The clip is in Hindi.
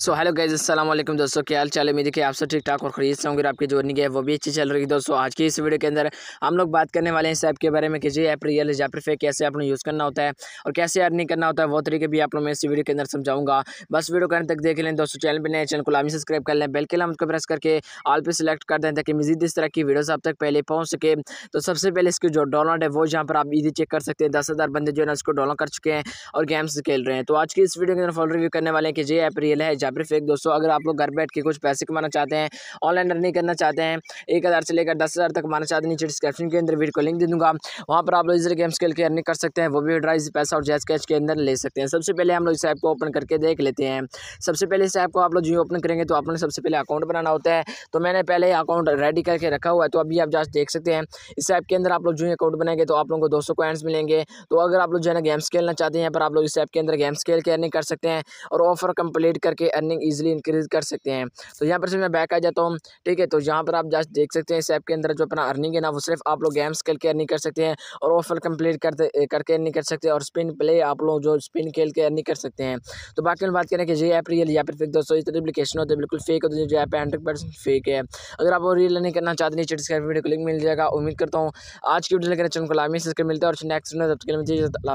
सो हेलो गाइज़ वालेकुम दोस्तों, क्या हाल चाल है? मेरी कि आप सब ठीक ठाक और खरीद से होंगे आपकी जो अर्निंग है वो भी अच्छी चल रही है दोस्तों। आज की इस वीडियो के अंदर हम लोग बात करने वाले हैं इस ऐप के बारे में कि जी ऐप रियल है या फिर फेक कैसे आपने यूज़ करना होता है और कैसे अर्निंग करना होता है, वो तरीके भी आप लोग मैं इस वीडियो के अंदर समझाऊँगा। बस वीडियो करने तक देख लें दोस्तों, चैनल पर नए चैनल को लामी सब्सक्राइब कर लें बेल के लाम को प्रेस करके ऑल पर सिलेक्ट कर दें ताकि मजीद इस तरह की वीडियोज़ आप तक पहले पहुँच सके। तो सबसे पहले इसकी जो डाउनलोड है, वो जहाँ पर आप इजी चेक कर सकते हैं, दस बंदे जो है ना उसको डाउनलोड कर चुके हैं और गेम्स खेल रहे हैं। तो आज की इस वीडियो के अंदर फॉलो रिव्यू करने वाले हैं कि जी ऐप रियल है फिर फेक दोस्तों, अगर आप लोग घर बैठ के कुछ पैसे कमाना चाहते हैं ऑनलाइन अर्निंग करना चाहते हैं, एक हज़ार से लेकर दस हज़ार तक कमाना चाहते हैं, नीचे डिस्क्रिप्शन के अंदर वीडियो को लिंक दे दूँगा। वहाँ पर आप लोग इस गेम्स खेल के अर्निंग कर सकते हैं, वो भी ड्राइज पैसा और जैस कैश के अंदर ले सकते हैं। सबसे पहले हम लोग इस ऐप को ओपन करके देख लेते हैं। सबसे पहले इस ऐप को आप लोग जो ओपन करेंगे तो आपने सबसे पहले अकाउंट बनाना होता है। तो मैंने पहले अकाउंट रेडी करके रखा हुआ है तो अभी आप जस्ट देख सकते हैं। इस ऐप के अंदर आप लोग जो अकाउंट बनाएँगे तो आप लोगों को दो सौ कॉइन्स मिलेंगे। तो अगर आप लोग जो है ना गेम्स खेलना चाहते हैं, पर आप लोग इस ऐप के अंदर गेम्स खेल के अर्निंग कर सकते हैं, और ऑफ़र कंप्लीट करके अर्निंग ईजिली इंक्रीज कर सकते हैं। तो यहाँ पर से मैं बैक आ जाता हूँ, ठीक है? तो यहाँ पर आप जस्ट देख सकते हैं इस ऐप के अंदर जो अपना अर्निंग है ना, वो सिर्फ़ आप लोग गेम्स खेल के अर्निंग कर सकते हैं और ऑफ़र कंप्लीट करते करके अर्निंग कर सकते हैं और स्पिन प्ले आप लोग जो स्पिन खेल के अर्निंग कर सकते हैं। तो बाकी में बात करें कि ये ऐप रियल या फिर फेक दोस्तों तरह एप्लीकेशन होता है, बिल्कुल फेक होती है, जो ऐप हंड्रेड परसेंट फेक है। अगर आप रियल अर्निंग करना चाहते हैं नीचे वीडियो को लिंक मिल जाएगा। उम्मीद करता हूँ, आज की वीडियो लेकर चैनल को से मिलता है और नेक्स्ट वीडियो तब तक